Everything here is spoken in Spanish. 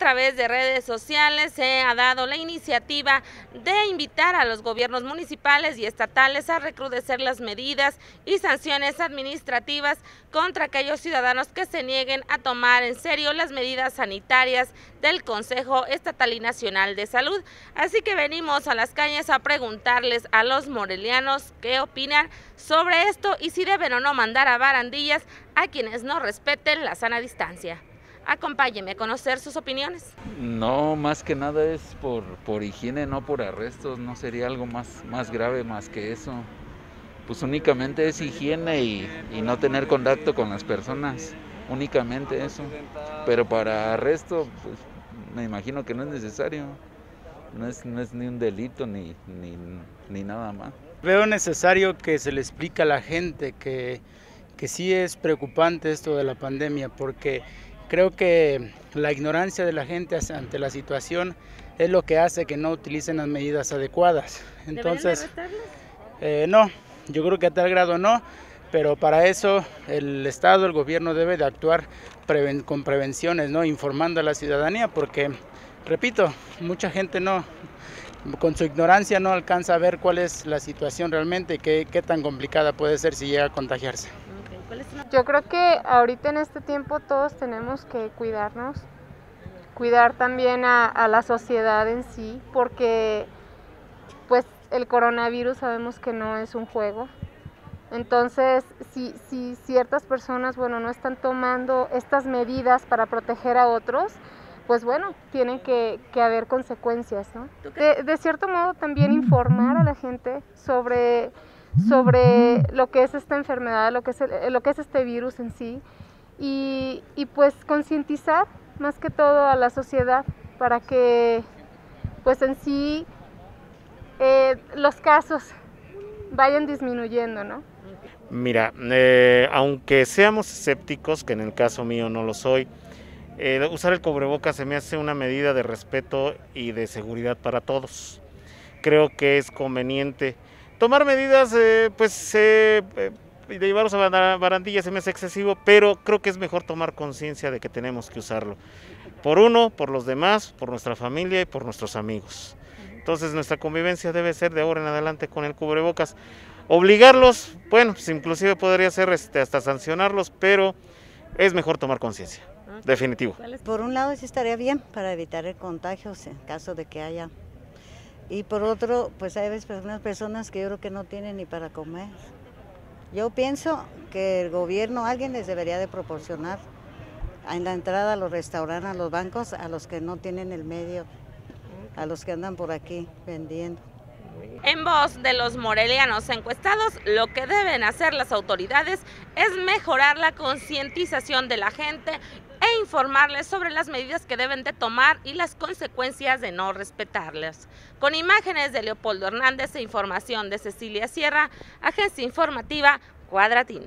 través de redes sociales se ha dado la iniciativa de invitar a los gobiernos municipales y estatales a recrudecer las medidas y sanciones administrativas contra aquellos ciudadanos que se nieguen a tomar en serio las medidas sanitarias del Consejo Estatal y Nacional de Salud. Así que venimos a las cañas a preguntarles a los morelianos qué opinan sobre esto y si deben o no mandar a barandillas a quienes no respeten la sana distancia. Acompáñeme a conocer sus opiniones. No, más que nada es por, por higiene, no por arrestos, no sería algo más, más grave más que eso. Pues únicamente es higiene y, y no tener contacto con las personas, únicamente eso. Pero para arresto, pues me imagino que no es necesario, no es, no es ni un delito ni, ni, ni nada más. Veo necesario que se le explique a la gente que, que sí es preocupante esto de la pandemia, porque Creo que la ignorancia de la gente ante la situación es lo que hace que no utilicen las medidas adecuadas. Entonces, eh, no, yo creo que a tal grado no, pero para eso el Estado, el gobierno debe de actuar con prevenciones, ¿no? informando a la ciudadanía, porque, repito, mucha gente no, con su ignorancia no alcanza a ver cuál es la situación realmente y qué, qué tan complicada puede ser si llega a contagiarse. Yo creo que ahorita en este tiempo todos tenemos que cuidarnos, cuidar también a, la sociedad en sí, porque pues el coronavirus sabemos que no es un juego. Entonces, si, si ciertas personas, bueno, no están tomando estas medidas para proteger a otros, pues bueno, tienen que, haber consecuencias, ¿no? de, cierto modo también informar a la gente sobre sobre lo que es esta enfermedad, lo que es, lo que es este virus en sí y, pues concientizar más que todo a la sociedad para que pues en sí eh, los casos vayan disminuyendo, ¿no? Mira, eh, aunque seamos escépticos, que en el caso mío no lo soy, eh, usar el cubrebocas se me hace una medida de respeto y de seguridad para todos. Creo que es conveniente tomar medidas, eh, pues, eh, eh, de llevarlos a barandillas se me hace excesivo, pero creo que es mejor tomar conciencia de que tenemos que usarlo. Por uno, por los demás, por nuestra familia y por nuestros amigos. Entonces nuestra convivencia debe ser de ahora en adelante con el cubrebocas. Obligarlos, bueno, pues inclusive podría ser este, hasta sancionarlos, pero es mejor tomar conciencia, definitivo. Por un lado sí estaría bien para evitar el contagio en caso de que haya y por otro, pues hay algunas personas que yo creo que no tienen ni para comer. Yo pienso que el gobierno, alguien les debería de proporcionar en la entrada a los restaurantes, a los bancos, a los que no tienen el medio, a los que andan por aquí vendiendo. En voz de los morelianos encuestados, lo que deben hacer las autoridades es mejorar la concientización de la gente e informarles sobre las medidas que deben de tomar y las consecuencias de no respetarlas. Con imágenes de Leopoldo Hernández e información de Cecilia Sierra, Agencia Informativa Cuadratín.